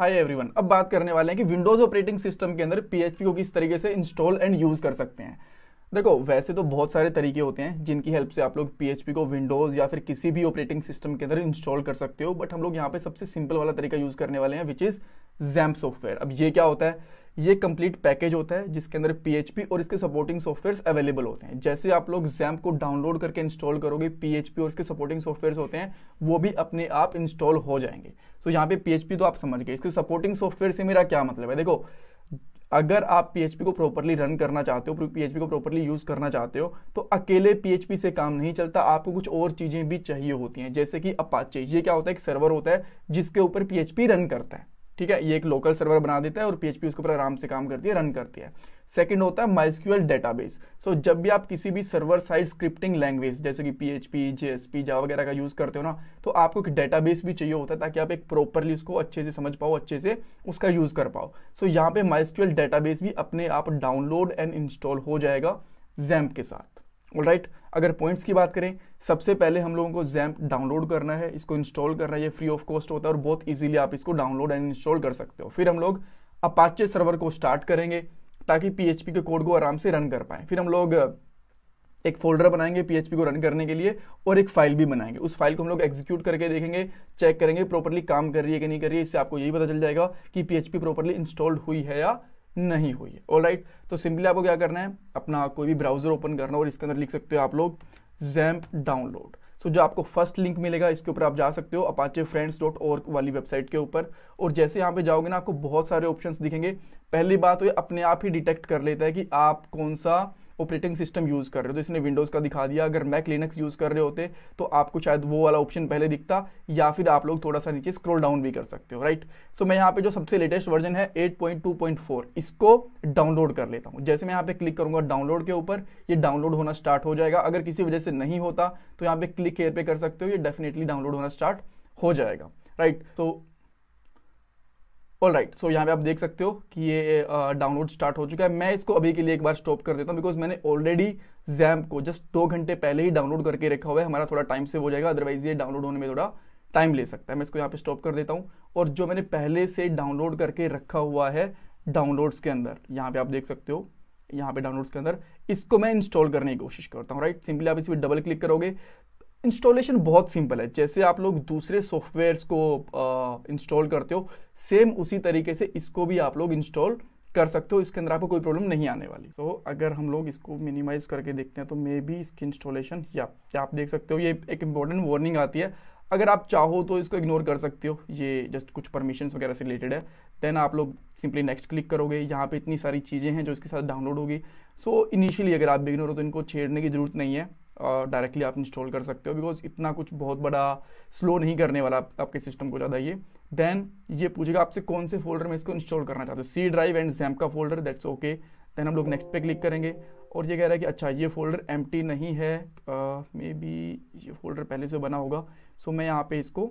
Hi everyone अब बात करने वाले हैं कि विंडोज़ ऑपरेटिंग सिस्टम के अंदर पीएचपी को किस तरीके से इंस्टॉल एंड यूज़ कर सकते हैं। देखो, वैसे तो बहुत सारे तरीके होते हैं जिनकी हेल्प से आप लोग पीएचपी को विंडोज़ या फिर किसी भी ऑपरेटिंग सिस्टम के अंदर इंस्टॉल कर सकते हो बट हम लोग यहाँ पे सबसे सिंपल वाला तरीका यूज़ करने वाले हैं विच इज़ जैम सॉफ्टवेयर अब ये क्या होता है? ये कंप्लीट पैकेज होता है जिसके अंदर पीएचपी और इसके सपोर्टिंग सॉफ्टवेयर अवेलेबल होते हैं। जैसे आप लोग जैम्प को डाउनलोड करके इंस्टॉल करोगे पीएचपी और इसके सपोर्टिंग सॉफ्टवेयर होते हैं वो भी अपने आप इंस्टॉल हो जाएँगे। सो so, यहाँ पे पीएचपी तो आप समझ गए। इसके सपोर्टिंग सॉफ्टवेयर से मेरा क्या मतलब है? देखो अगर आप पीएचपी को प्रॉपरली रन करना चाहते हो पीएचपी को प्रॉपरली यूज़ करना चाहते हो तो अकेले पीएचपी से काम नहीं चलता। आपको कुछ और चीज़ें भी चाहिए होती हैं जैसे कि अपाचे ये क्या होता है? एक सर्वर होता है जिसके ऊपर पीएचपी रन करता है। ठीक है ये एक लोकल सर्वर बना देता है और पीएचपी उसके ऊपर आराम से काम करती है रन करती है। सेकंड होता है माइस्क्यूएल डेटाबेस सो जब भी आप किसी भी सर्वर साइड स्क्रिप्टिंग लैंग्वेज जैसे कि पीएचपी जेएसपी जावा वगैरह का यूज़ करते हो ना तो आपको एक डेटाबेस भी चाहिए होता है ताकि आप एक प्रॉपरली उसको अच्छे से समझ पाओ अच्छे से उसका यूज़ कर पाओ। सो so, यहाँ पे माइस्क्यूएल डेटाबेस भी अपने आप डाउनलोड एंड इंस्टॉल हो जाएगा जैम्प के साथ। Right right? अगर पॉइंट्स की बात करें, सबसे पहले हम लोगों को जैम्प डाउनलोड करना है, इसको इंस्टॉल करना है, ये फ्री ऑफ़ कॉस्ट होता है और बहुत इजीली आप इसको डाउनलोड एंड इंस्टॉल कर सकते हो फिर हम लोग अपाचे सर्वर को स्टार्ट करेंगे ताकि पीएचपी के कोड को आराम से रन कर पाए फिर हम लोग एक फोल्डर बनाएँगे पीएचपी को रन करने के लिए और एक फ़ाइल भी बनाएँगे उस फ़ाइल को हम लोग एग्जीक्यूट करके देखेंगे चेक करेंगे प्रॉपरली काम कर रही है कि नहीं कर रही है, इससे आपको यही पता चल जाएगा कि पीएचपी प्रॉपरली इंस्टॉल्ड हुई है या नहीं हुई है। ऑल राइट तो सिंपली आपको क्या करना है? अपना कोई भी ब्राउज़र ओपन करना और इसके अंदर लिख सकते हो आप लोग जैम्प डाउनलोड सो जो आपको फ़र्स्ट लिंक मिलेगा, इसके ऊपर आप जा सकते हो अपाचे फ्रेंड्स डॉट ऑर्ग वाली वेबसाइट के ऊपर। और जैसे यहाँ पे जाओगे ना, आपको बहुत सारे ऑप्शंस दिखेंगे। पहली बात तो ये अपने आप ही डिटेक्ट कर लेता है कि आप कौन सा ऑपरेटिंग सिस्टम यूज़ कर रहे हो। तो इसने विंडोज़ का दिखा दिया, अगर मैक लिनक्स यूज़ कर रहे होते तो आपको शायद वो वाला ऑप्शन पहले दिखता, या फिर आप लोग थोड़ा सा नीचे स्क्रॉल डाउन भी कर सकते हो राइट सो मैं यहाँ पे जो सबसे लेटेस्ट वर्जन है 8.2.4 इसको डाउनलोड कर लेता हूँ। जैसे मैं यहाँ पे क्लिक करूँगा डाउनलोड के ऊपर, ये डाउनलोड होना स्टार्ट हो जाएगा। अगर किसी वजह से नहीं होता तो यहाँ पे क्लिक हेयर पे कर सकते हो, ये डेफिनेटली डाउनलोड होना स्टार्ट हो जाएगा राइट right. तो ऑल राइट सो यहाँ पे आप देख सकते हो कि ये डाउनलोड uh, स्टार्ट हो चुका है। मैं इसको अभी के लिए एक बार स्टॉप कर देता हूँ बिकॉज़ मैंने ऑलरेडी जैम्प को जस्ट दो घंटे पहले ही डाउनलोड करके रखा हुआ है। हमारा थोड़ा टाइम से हो जाएगा अदरवाइज़ ये डाउनलोड होने में थोड़ा टाइम ले सकता है। मैं इसको यहाँ पे स्टॉप कर देता हूँ और जो मैंने पहले से डाउनलोड करके रखा हुआ है डाउनलोड्स के अंदर यहाँ पे आप देख सकते हो यहाँ पे डाउनलोड्स के अंदर इसको मैं इंस्टॉल करने की कोशिश करता हूँ राइट सिंपली आप इस पर डबल क्लिक करोगे। इंस्टॉलेशन बहुत सिंपल है। जैसे आप लोग दूसरे सॉफ्टवेयर्स को इंस्टॉल करते हो सेम उसी तरीके से इसको भी आप लोग इंस्टॉल कर सकते हो इसके अंदर आपको कोई प्रॉब्लम नहीं आने वाली। सो so, अगर हम लोग इसको मिनिमाइज करके देखते हैं तो मे बी इसकी इंस्टॉलेशन या आप देख सकते हो ये एक इंपॉर्टेंट वार्निंग आती है। अगर आप चाहो तो इसको इग्नोर कर सकते हो ये जस्ट कुछ परमिशन वगैरह से रिलेटेड है। देन आप लोग सिंपली नेक्स्ट क्लिक करोगे यहाँ पे इतनी सारी चीज़ें हैं जो इसके साथ डाउनलोड होगी। सो so, इनिशियली अगर आप बिगनर हो तो इनको छेड़ने की ज़रूरत नहीं है। डायरेक्टली आप इंस्टॉल कर सकते हो बिकॉज़ इतना कुछ बहुत बड़ा स्लो नहीं करने वाला आप, आपके सिस्टम को ज़्यादा ये। देन ये पूछेगा आपसे कौन से फोल्डर में इसको इंस्टॉल करना चाहते हो? सी ड्राइव एंड जैम का फोल्डर दैट्स ओके देन हम लोग नेक्स्ट पे क्लिक करेंगे और ये कह रहा है कि अच्छा ये फोल्डर एम नहीं है। मे uh, बी ये फोल्डर पहले से बना होगा सो so मैं यहाँ पे इसको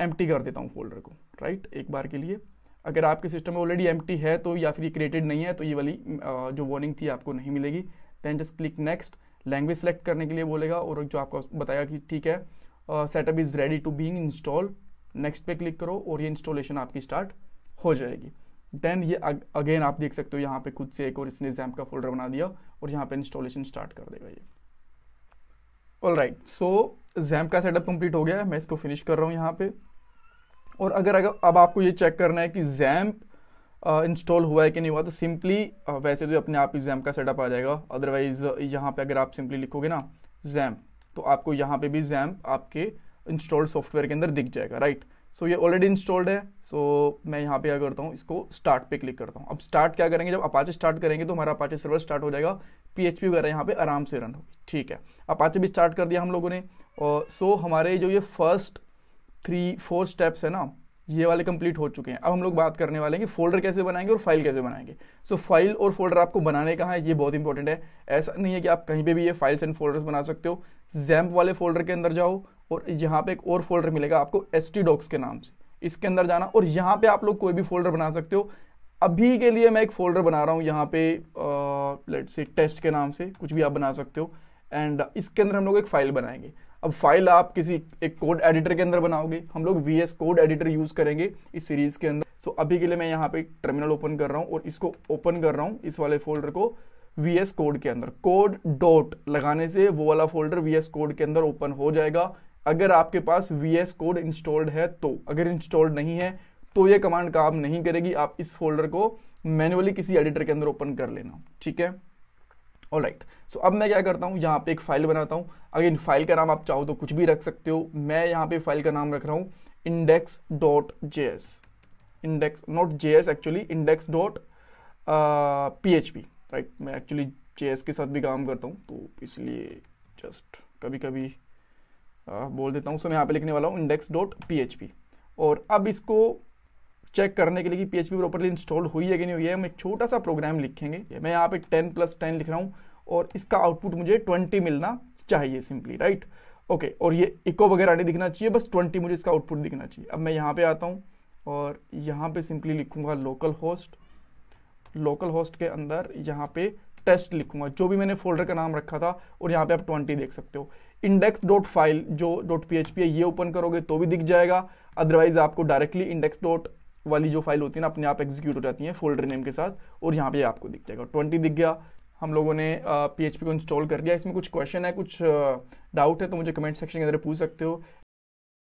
एम कर देता हूँ फोल्डर को राइट right? एक बार के लिए। अगर आपके सिस्टम में ऑलरेडी एम है तो या फिर ये क्रिएटेड नहीं है तो ये वाली uh, जो वार्निंग थी आपको नहीं मिलेगी। Then just click next language select करने के लिए बोलेगा और जो आपको बताया कि ठीक है setup is ready to being install next पे क्लिक करो और ये इंस्टॉलेशन आपकी स्टार्ट हो जाएगी। देन ये अगेन आप देख सकते हो यहाँ पे खुद से एक और इसने जैम्प का फोल्डर बना दिया और यहाँ पे इंस्टॉलेशन स्टार्ट कर देगा ये। ऑल राइट सो जैम्प का सेटअप कंप्लीट हो गया है। मैं इसको फिनिश कर रहा हूँ यहाँ पे। और अगर अगर अब आपको ये चेक करना है कि जैम्प इंस्टॉल हुआ है कि नहीं हुआ तो सिंपली वैसे तो अपने आप ही जैम का सेटअप आ जाएगा। अदरवाइज़ यहाँ पे अगर आप सिंपली लिखोगे ना जैम तो आपको यहाँ पे भी जैम आपके इंस्टॉल्ड सॉफ्टवेयर के अंदर दिख जाएगा राइट सो ये ऑलरेडी इंस्टॉल्ड है। सो so, मैं यहाँ पे क्या करता हूँ इसको स्टार्ट पे क्लिक करता हूँ। अब स्टार्ट क्या करेंगे? जब अपाचे स्टार्ट करेंगे तो हमारा अपाचे सर्वर स्टार्ट हो जाएगा। पीएचपी वगैरह यहाँ पे आराम से रन होगी ठीक है? अपाचे भी स्टार्ट कर दिया हम लोगों ने। सो so, हमारे जो ये फ़र्स्ट थ्री फोर स्टेप्स है ना ये वाले कंप्लीट हो चुके हैं। अब हम लोग बात करने वाले हैं कि फोल्डर कैसे बनाएँगे और फ़ाइल कैसे बनाएँगे। सो so, फ़ाइल और फोल्डर आपको बनाने कहाँ है ये बहुत इंपॉर्टेंट है। ऐसा नहीं है कि आप कहीं पे भी ये फाइल्स एंड फोल्डर्स बना सकते हो। जैम्प वाले फोल्डर के अंदर जाओ और यहाँ पे एक और फोल्डर मिलेगा आपको एस डॉक्स के नाम से। इसके अंदर जाना और यहाँ पे आप लोग कोई भी फोल्डर बना सकते हो। अभी के लिए मैं एक फोल्डर बना रहा हूँ यहाँ पे लेट से टेस्ट के नाम से कुछ भी आप बना सकते हो। एंड इसके अंदर हम लोग एक फ़ाइल बनाएँगे। अब फ़ाइल आप किसी एक कोड एडिटर के अंदर बनाओगे। हम लोग V S code editor use करेंगे इस सीरीज़ के अंदर। सो अभी के लिए मैं यहाँ पे टर्मिनल ओपन कर रहा हूँ और इसको ओपन कर रहा हूँ इस वाले फोल्डर को वी एस कोड के अंदर। कोड डॉट लगाने से वो वाला फोल्डर वी एस कोड के अंदर ओपन हो जाएगा। अगर आपके पास वी एस कोड इंस्टॉल्ड है तो अगर इंस्टॉल्ड नहीं है तो ये कमांड काम नहीं करेगी। आप इस फोल्डर को मैनुअली किसी एडिटर के अंदर ओपन कर लेना। ठीक है? ऑल राइट सो अब मैं क्या करता हूँ? यहाँ पे एक फ़ाइल बनाता हूँ। अगर फ़ाइल का नाम आप चाहो तो कुछ भी रख सकते हो। मैं यहाँ पे फ़ाइल का नाम रख रहा हूँ। Index dot J S index not J S actually index dot P H P right मैं एक्चुअली जे एस के साथ भी काम करता हूँ। तो इसलिए जस्ट कभी कभी uh, बोल देता हूँ। सो मैं यहाँ पे लिखने वाला हूँ index dot P H P और अब इसको चेक करने के लिए कि P H P properly install हुई है कि नहीं हुई है। हम एक छोटा सा प्रोग्राम लिखेंगे। मैं यहाँ पे टेन प्लस टेन लिख रहा हूँ और इसका आउटपुट मुझे ट्वेंटी मिलना चाहिए सिंपली राइट ओके और ये इको वगैरह नहीं दिखना चाहिए, बस ट्वेंटी मुझे इसका आउटपुट दिखना चाहिए। अब मैं यहाँ पे आता हूँ और यहाँ पे सिंपली लिखूँगा लोकल होस्ट लोकल होस्ट के अंदर यहाँ पे टेस्ट लिखूँगा। जो भी मैंने फोल्डर का नाम रखा था और यहाँ पे आप ट्वेंटी देख सकते हो। इंडेक्स डॉट फ़ाइल जो डॉट पीएचपी है, ये ओपन करोगे तो भी दिख जाएगा। अदरवाइज़ आपको डायरेक्टली इंडेक्स डॉट वाली जो फ़ाइल होती है ना, अपने आप एग्जीक्यूट हो जाती है फोल्डर नेम के साथ और यहाँ पे आपको दिख जाएगा। ट्वेंटी दिख गया। हम लोगों ने पीएचपी को इंस्टॉल कर लिया इसमें कुछ क्वेश्चन है, कुछ डाउट है तो मुझे कमेंट सेक्शन के अंदर पूछ सकते हो।